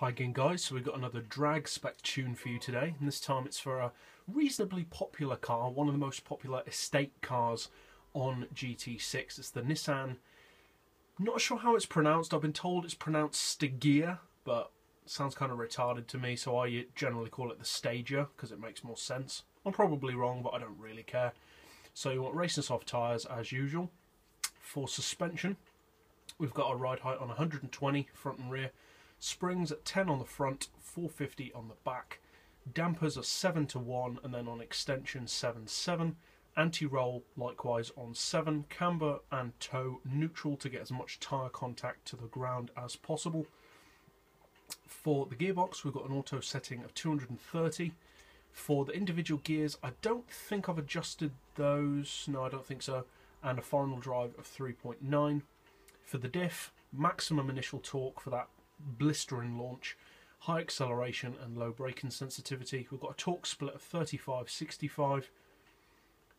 Hi again guys, so we've got another drag spec tune for you today and this time it's for a reasonably popular car, one of the most popular estate cars on GT6. It's the Nissan, not sure how it's pronounced, I've been told it's pronounced Stagea, but sounds kind of retarded to me so I generally call it the Stager because it makes more sense. I'm probably wrong but I don't really care. So you want racing soft tyres as usual. For suspension, we've got a ride height on 120 front and rear, Springs at 10 on the front, 450 on the back. Dampers are 7 to 1 and then on extension 7 7. Anti-roll likewise on 7. Camber and toe neutral to get as much tyre contact to the ground as possible. For the gearbox we've got an auto setting of 230. For the individual gears I don't think I've adjusted those, no I don't think so, and a final drive of 3.9. For the diff, maximum initial torque for that blistering launch, high acceleration and low braking sensitivity. We've got a torque split of 35-65.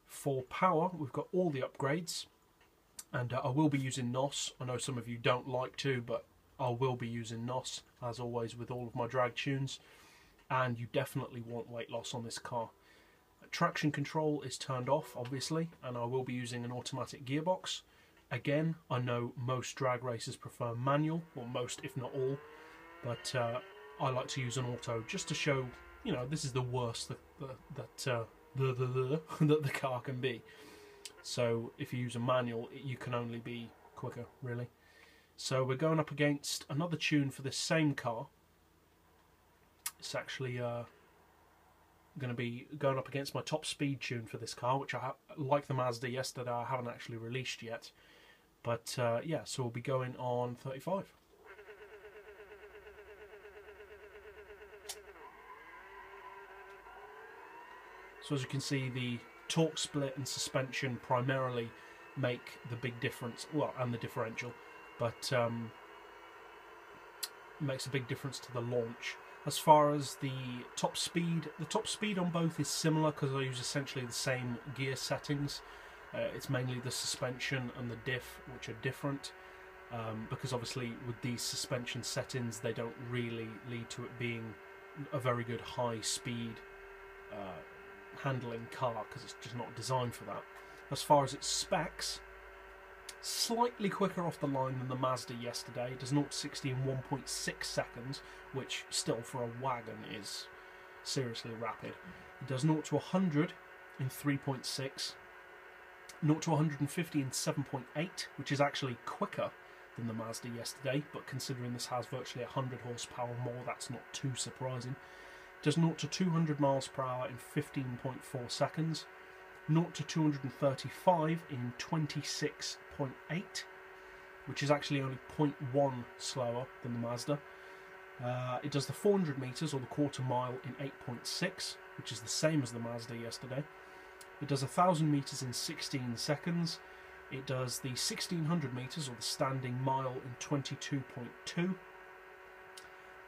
For power, we've got all the upgrades, and uh, I will be using NOS. I know some of you don't like to, but I will be using NOS, as always with all of my drag tunes, and you definitely want weight loss on this car. Traction control is turned off, obviously, and I will be using an automatic gearbox. Again, I know most drag racers prefer manual, or most if not all, but uh, I like to use an auto just to show, you know, this is the worst that that uh, the, the, the, that the car can be. So if you use a manual, you can only be quicker, really. So we're going up against another tune for this same car. It's actually uh, going to be going up against my top speed tune for this car, which I like the Mazda yesterday. I haven't actually released yet. But uh, yeah, so we'll be going on 35. So as you can see, the torque split and suspension primarily make the big difference, well, and the differential, but um, makes a big difference to the launch. As far as the top speed, the top speed on both is similar because I use essentially the same gear settings. Uh, it's mainly the suspension and the diff which are different um, because obviously with these suspension settings they don't really lead to it being a very good high speed uh, handling car because it's just not designed for that. As far as its specs, slightly quicker off the line than the Mazda yesterday. It does 0 to 60 in 1.6 seconds, which still for a wagon is seriously rapid. It does 0 to 100 in 3.6 0 to 150 in 7.8, which is actually quicker than the Mazda yesterday, but considering this has virtually 100 horsepower more, that's not too surprising. Does 0 to 200 miles per hour in 15.4 seconds, 0 to 235 in 26.8, which is actually only 0.1 slower than the Mazda. Uh, it does the 400 metres or the quarter mile in 8.6, which is the same as the Mazda yesterday. It does 1,000 metres in 16 seconds. It does the 1,600 metres or the standing mile in 22.2.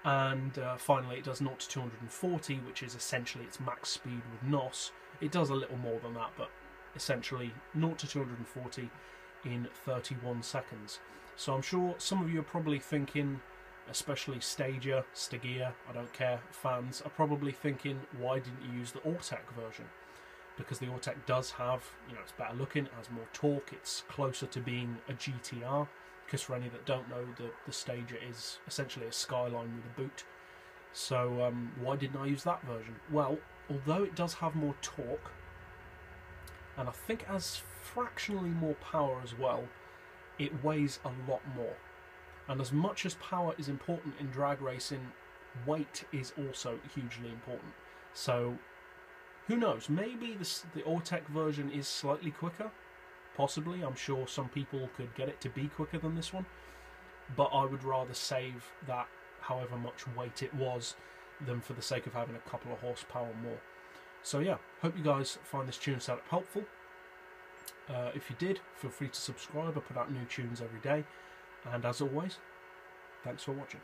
And uh, finally, it does 0 to 240, which is essentially its max speed with NOS. It does a little more than that, but essentially 0 to 240 in 31 seconds. So I'm sure some of you are probably thinking, especially Stager, Stagia, I don't care, fans, are probably thinking, why didn't you use the Autech version? Because the Autech does have, you know, it's better looking, it has more torque, it's closer to being a GTR. Because for any that don't know, the, the Stager is essentially a Skyline with a boot. So um, why didn't I use that version? Well, although it does have more torque, and I think has fractionally more power as well, it weighs a lot more. And as much as power is important in drag racing, weight is also hugely important. So who knows? Maybe the, the Autech version is slightly quicker. Possibly. I'm sure some people could get it to be quicker than this one. But I would rather save that however much weight it was than for the sake of having a couple of horsepower more. So yeah, hope you guys find this tune setup helpful. Uh, if you did, feel free to subscribe. I put out new tunes every day. And as always, thanks for watching.